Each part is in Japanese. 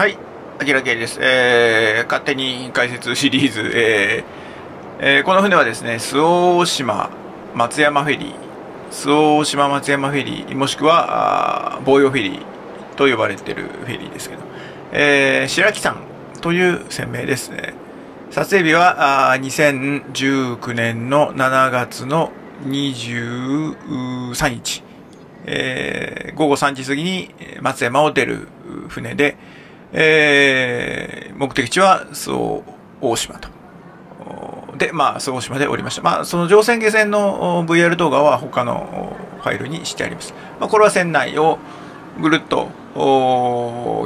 はい、あきらけいです。えー、勝手に解説シリーズ、えーえーこの船はですね、周防大島松山フェリー、周防大島松山フェリー、もしくは、防洋フェリーと呼ばれているフェリーですけど、えー、白木山という船名ですね。撮影日は、あ2019年の7月の23日。えー午後3時過ぎに松山を出る船で、えー目的地は周防大島と。で、まあ、周防大島で降りました。まあ、その乗船下船の VR 動画は他のファイルにしてあります。まあ、これは船内をぐるっと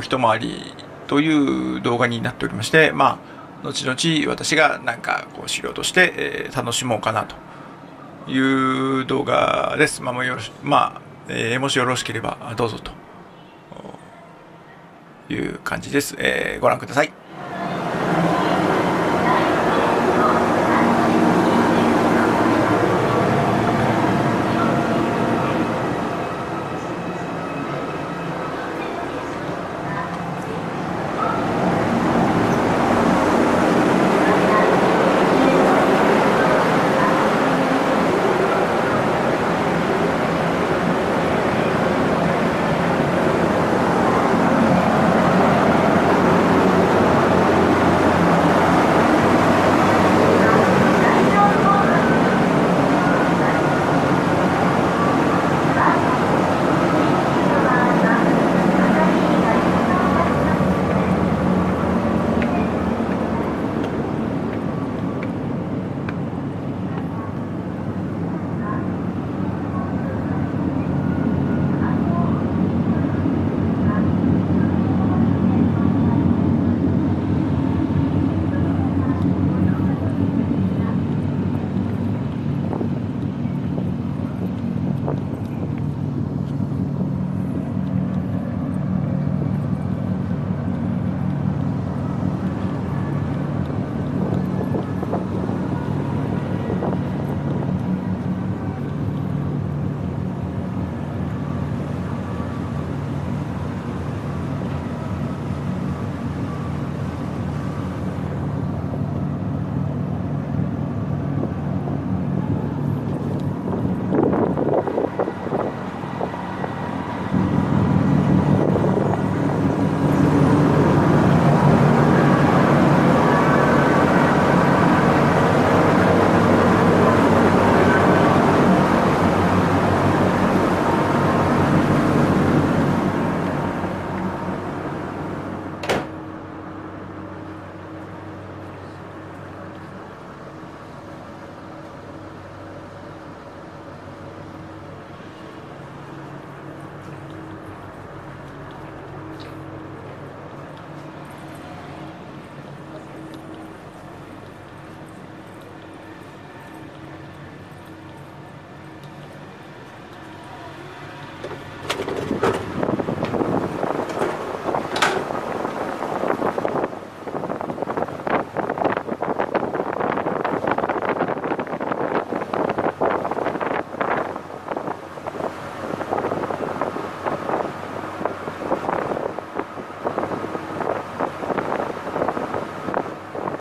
一回りという動画になっておりまして、まあ、後々私がなんかこう資料として、えー楽しもうかなという動画です。まあ、もよろし、まあ、えーもしよろしければどうぞという感じです。えーご覧ください。